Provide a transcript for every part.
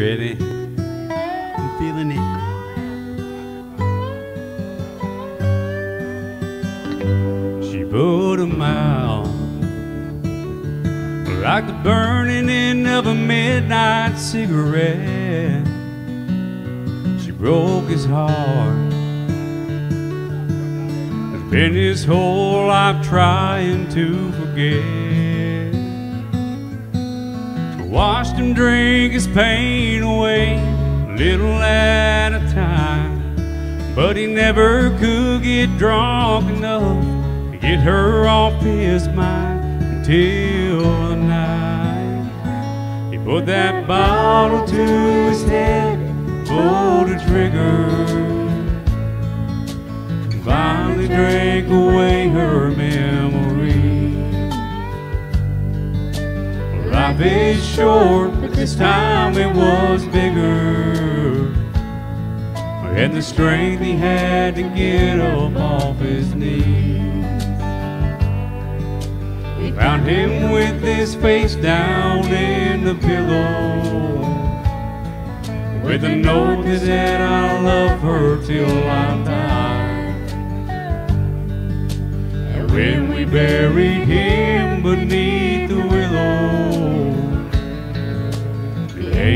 ready? I'm feeling it. She put 'em out like the burning end of a midnight cigarette. She broke his heart. Has been his whole life trying to forget. Watched him drink his pain away, little at a time. But he never could get drunk enough to get her off his mind until the night he put that bottle to his head, pulled the trigger, Life is short, but this time it was bigger. And the strength he had to get up off his knees. We found him with his face down in the pillow. With a note that said, I love her till I die. And when we buried him beneath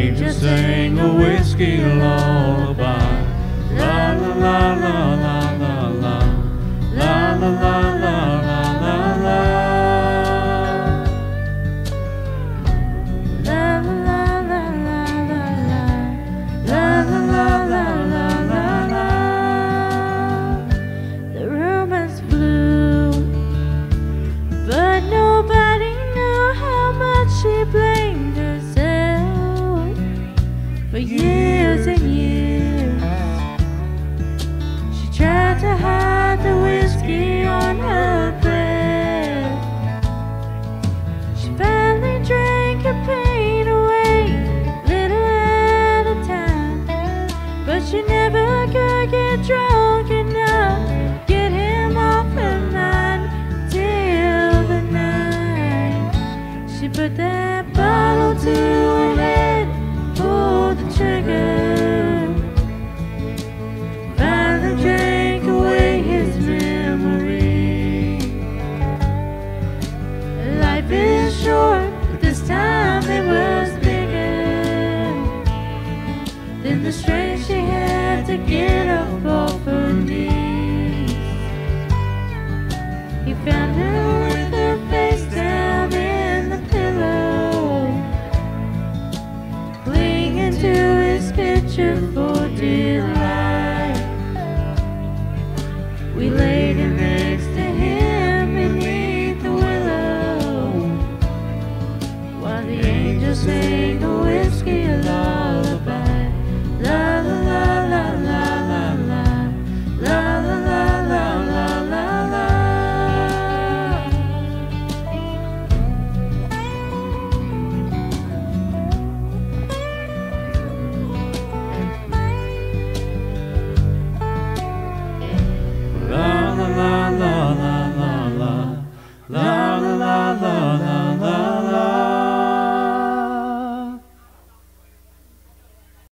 angel sang a whiskey lullaby. La la la la la la that bottle to her head,